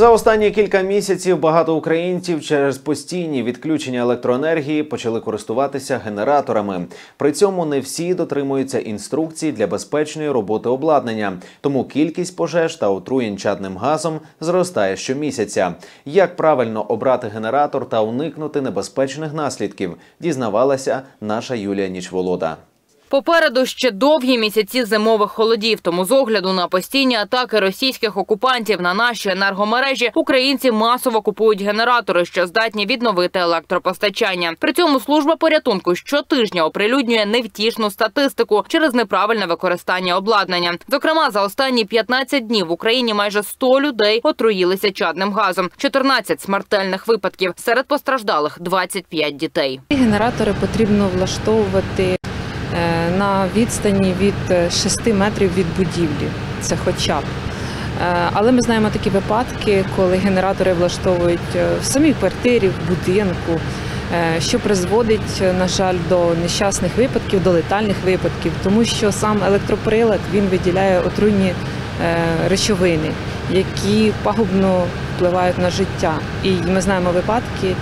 За останні кілька місяців багато українців через постійні відключення електроенергії почали користуватися генераторами. При цьому не всі дотримуються інструкцій для безпечної роботи обладнання, тому кількість пожеж та отруєнь чадним газом зростає щомісяця. Як правильно обрати генератор та уникнути небезпечних наслідків, дізнавалася наша Юлія Нічволода. Попереду ще довгі місяці зимових холодів. Тому з огляду на постійні атаки російських окупантів на наші енергомережі українці масово купують генератори, що здатні відновити електропостачання. При цьому служба порятунку щотижня оприлюднює невтішну статистику через неправильне використання обладнання. Зокрема, за останні 15 днів в Україні майже 100 людей отруїлися чадним газом, 14 смертельних випадків. Серед постраждалих 25 дітей. Генератори потрібно влаштовувати на відстані від е, 6 метрів від будівлі. Це хоча б. Е, Але ми знаємо такі випадки, коли генератори влаштовують е, в самій квартирі, в будинку, е, що призводить, е, на жаль, до нещасних випадків, до летальних випадків, тому що сам електроприлад він виділяє отруйні е, речовини, які пагубно впливають на життя. І ми знаємо випадки, е,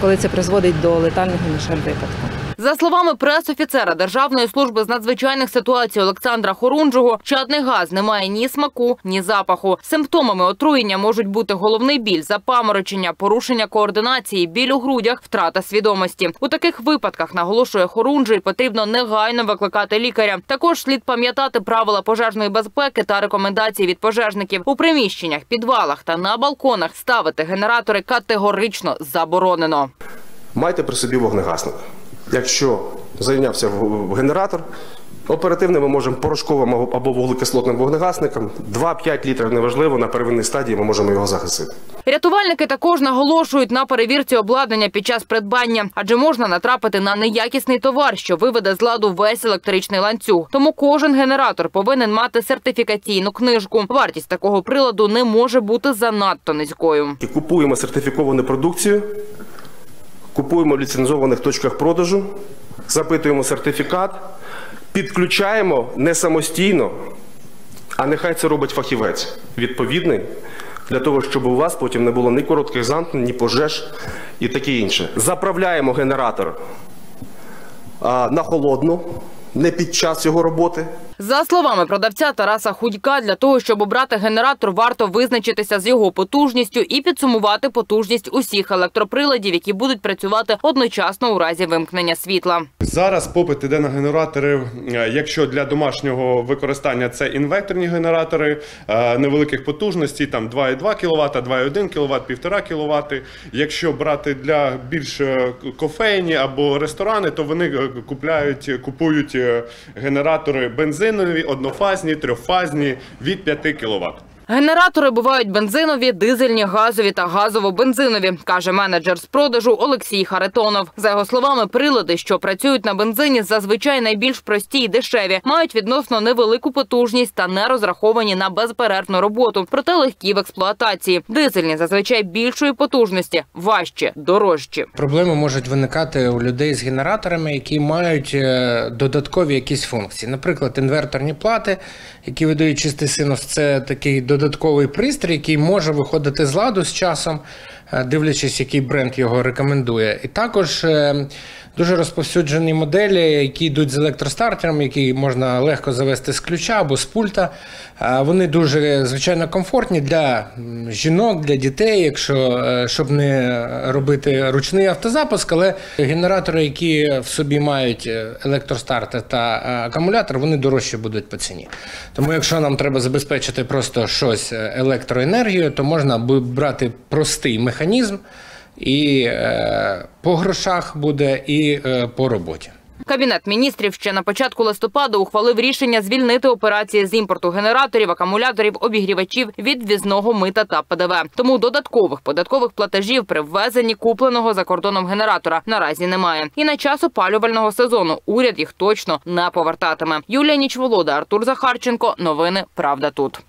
коли це призводить до летального, на жаль, випадку. За словами прес-офіцера Державної служби з надзвичайних ситуацій Олександра Хорунжого, чадний газ не має ні смаку, ні запаху. Симптомами отруєння можуть бути головний біль, запаморочення, порушення координації, біль у грудях, втрата свідомості. У таких випадках наголошує Хорунжий, потрібно негайно викликати лікаря. Також слід пам'ятати правила пожежної безпеки та рекомендації від пожежників у приміщеннях, підвалах та на балконах ставити генератори категорично заборонено. Майте при собі вогнегасник. Якщо зайнявся генератор, оперативно ми можемо порошковим або- або вуглекислотним вогнегасником 2-5 літрів неважливо, на первинній стадії ми можемо його загасити. Рятувальники також наголошують на перевірці обладнання під час придбання, адже можна натрапити на неякісний товар, що виведе з ладу весь електричний ланцюг. Тому кожен генератор повинен мати сертифікаційну книжку. Вартість такого приладу не може бути занадто низькою. І купуємо сертифіковану продукцію, купуємо в ліцензованих точках продажу, запитуємо сертифікат, підключаємо не самостійно, а нехай це робить фахівець відповідний. Для того, щоб у вас потім не було ні коротких замкнень, ні пожеж і таке інше. Заправляємо генератор а, на холодну, не під час його роботи. За словами продавця Тараса Худька, для того, щоб обрати генератор, варто визначитися з його потужністю і підсумувати потужність усіх електроприладів, які будуть працювати одночасно у разі вимкнення світла. Зараз попит іде на генератори. е, Якщо для домашнього використання це інвекторні генератори е, невеликих потужностей, там 2,2 кВт, 2,1 кВт, 1,5 кВт. Якщо брати для більш е, кофейні або ресторани, то вони купляють, купують генератори бензинові, однофазні, трьохфазні від 5 кВт. Генератори бувають бензинові, дизельні, газові та газово-бензинові, каже менеджер з продажу Олексій Харитонов. За його словами, прилади, що працюють на бензині, зазвичай найбільш прості й дешеві, мають відносно невелику потужність та не розраховані на безперервну роботу, проте легкі в експлуатації. Дизельні зазвичай більшої потужності, важчі, дорожчі. Проблеми можуть виникати у людей з генераторами, які мають е, додаткові якісь функції. Наприклад, інверторні плати, які видають чистий синус, це такий додатковий пристрій, який може виходити з ладу з часом, е, дивлячись, який бренд його рекомендує. І також е, дуже розповсюджені моделі, які йдуть з електростартером, які можна легко завести з ключа або з пульта. Вони дуже звичайно комфортні для жінок, для дітей, якщо е, щоб не робити ручний автозапуск, але генератори, які в собі мають е, електростартер та е, акумулятор, вони дорожче будуть по ціні. Тому, якщо нам треба забезпечити просто щось електроенергією, то можна брати простий механізм, і е, по грошах буде, і е, по роботі. Кабінет міністрів ще на початку листопада ухвалив рішення звільнити операції з імпорту генераторів, акумуляторів, обігрівачів від візного мита та ПДВ. Тому додаткових податкових платежів при ввезенні купленого за кордоном генератора наразі немає. І на час опалювального сезону уряд їх точно не повертатиме. Юлія Нічволода, Артур Захарченко. Новини Правда тут.